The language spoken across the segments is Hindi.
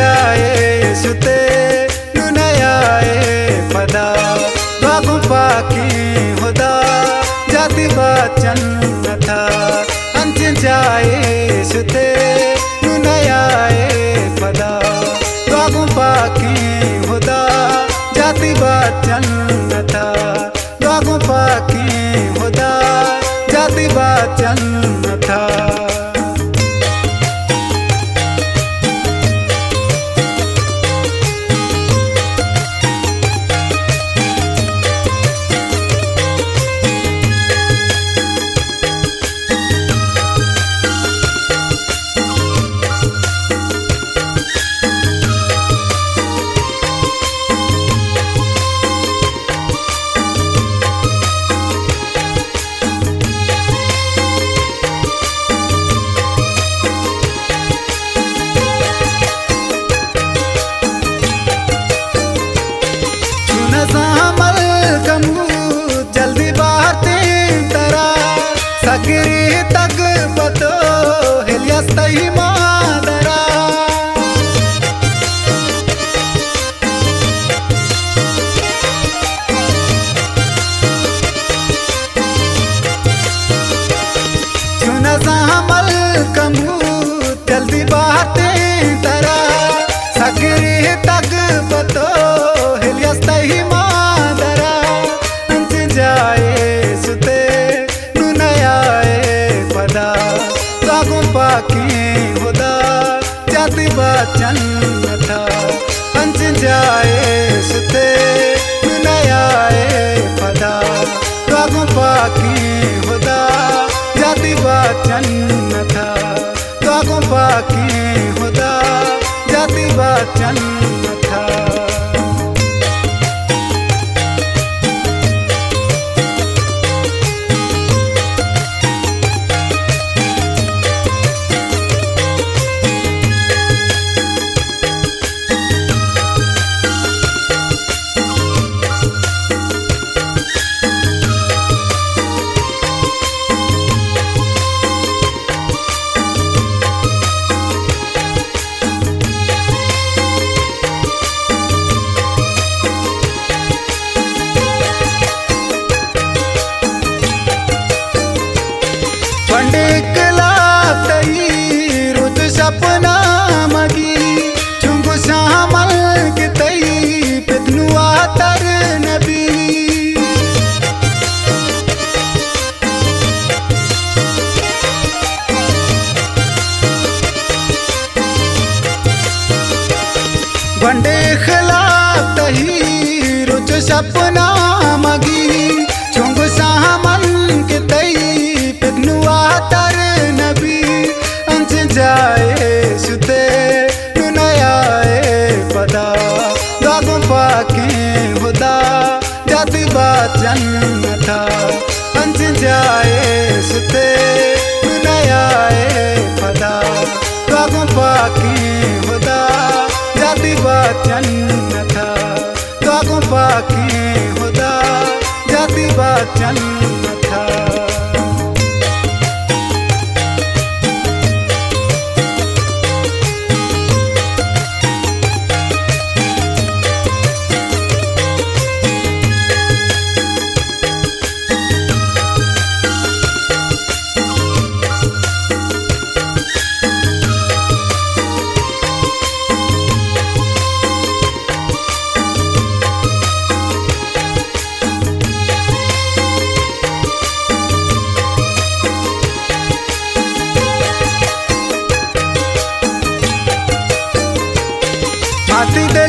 jaye sute nunayaye pada bagu paki hoda jati bachan tha antin jaye sute nunayaye pada bagu paki hoda jati bachan Sute Nunayaye pada Lagu paki hoda Jati सपना मगी। चुंगु शामल के तई तर नबी। अंच जाए सुते नुनयाए पदा। गागु पाके हुदा जाति बाचन था। अंच जाए सुते नुनयाए पदा। गागु पाके हुदा जाति बाचन था बाकी हुदा जाति बात था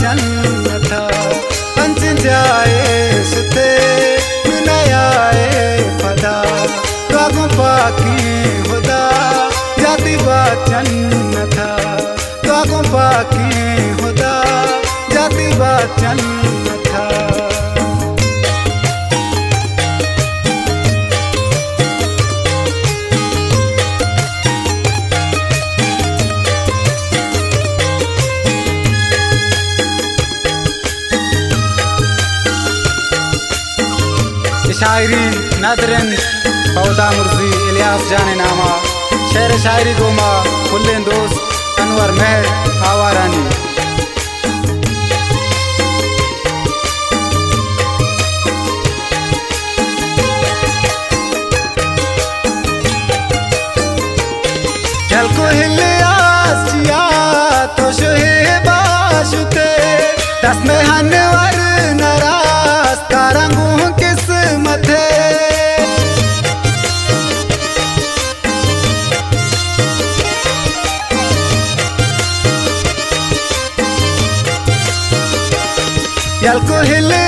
चन्न था पंच जाए सुते आए पदा तो बाकी होदा जाति चन्न था तो बाकी होदा जाति चन्न शायरी नदरन पौदा मुर्जी इलियास जाने नामा। शेर शायरी गोमा खुल्ले दोस्त, अनवर मेहर आवारानी। झलको हिलियास जिया तो शुहे बाशुते, दस कोहले